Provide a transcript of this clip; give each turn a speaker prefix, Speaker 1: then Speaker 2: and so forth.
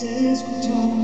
Speaker 1: voices talk.